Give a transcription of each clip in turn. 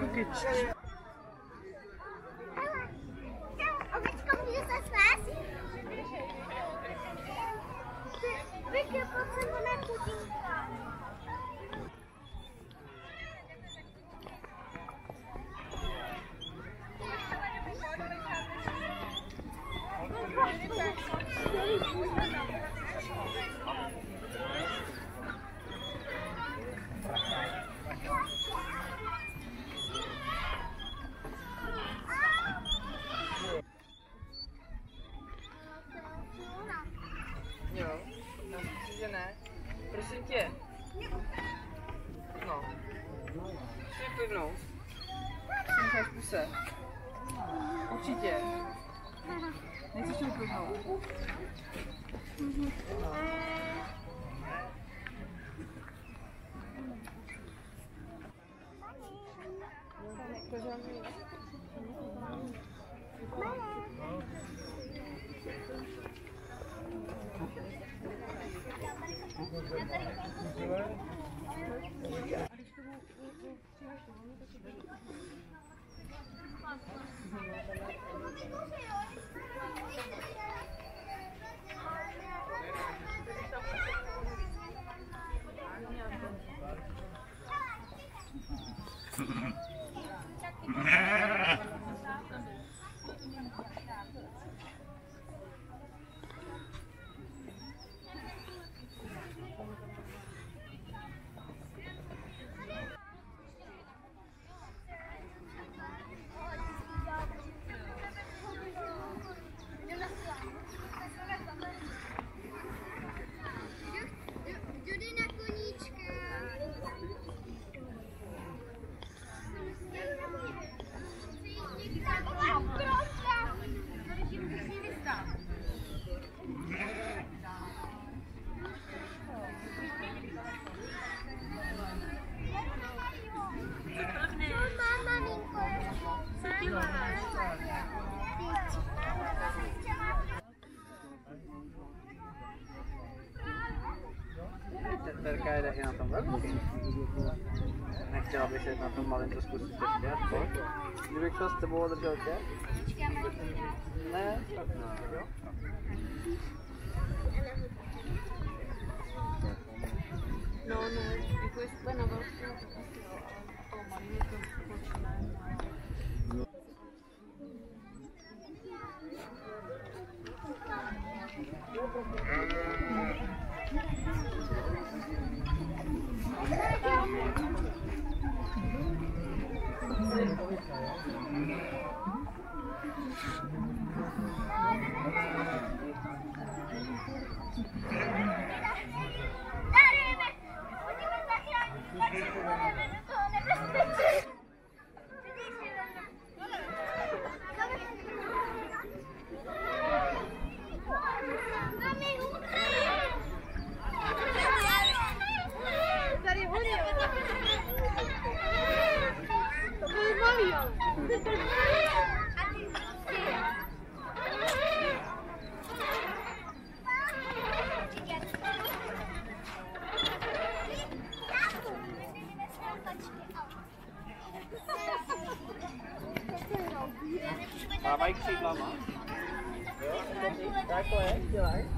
Look at you. Jo, já myslím, že ne. Prosím tě. No. Chci nechat v puse. Určitě. 还是睡不着。嗯 era Renan Tambor. Next job is Renan Tambor into school specialist. Du brukar kasta båda köket. Nej, No, no, because when Thank you. Ik zie lama. Ya.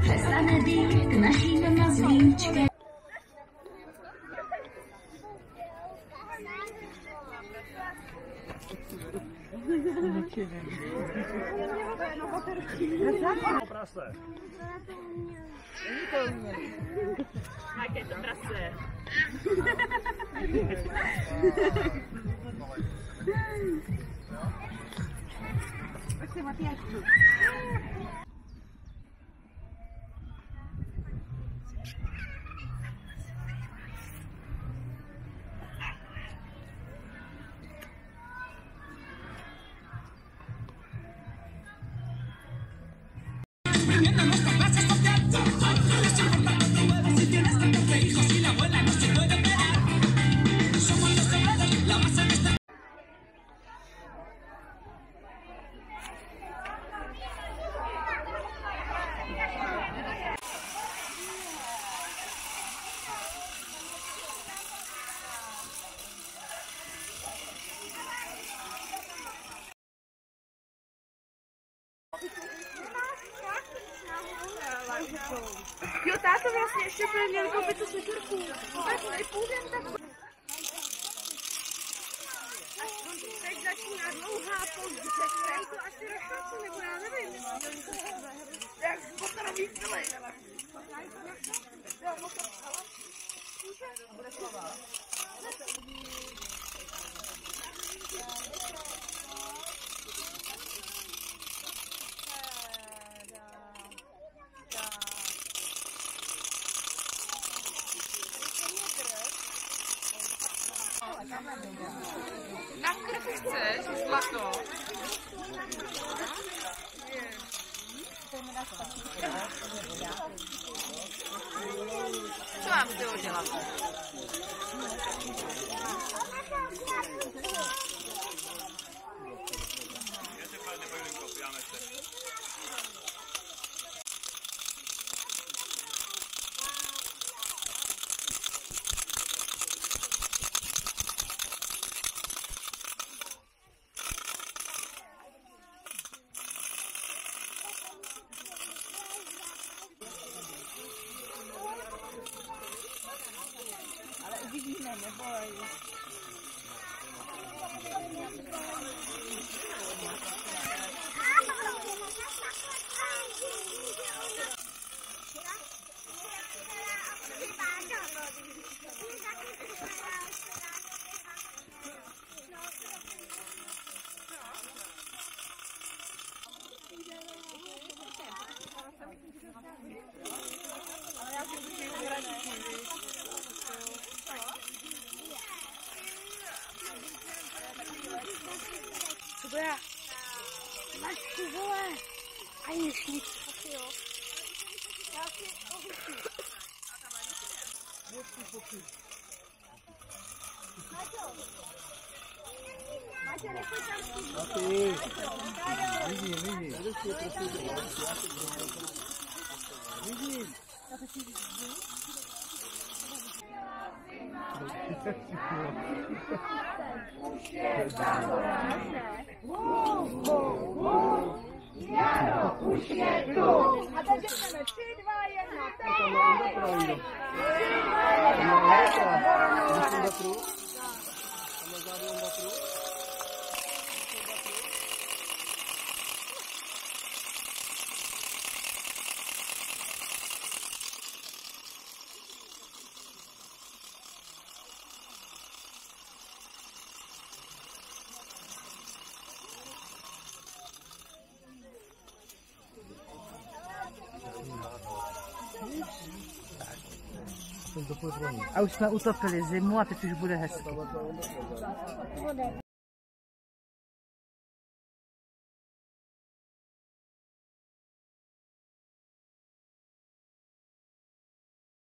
Přestane být Praça. Maquete praça. Vai ser Jo, táto vlastně ještě bude měl koupit tu svečerku. Tak nepůjdem tak. Teď začíná dlouhá pouze, tady to asi rozšacu, nebo já nevím. Jak motorový pily. Jo, motor, Krv chceš, zlato. Co mám z toho dělat? my boy. Ai, meu filho, hackeou. É o que? O Ritinho. Acabaram de tirar. Meu filho, pouquinho. Nossa, que barulho! Uh, uh, uh! Quiero un club. Silva y el A už jsme utopili zimu a teď už bude hezky.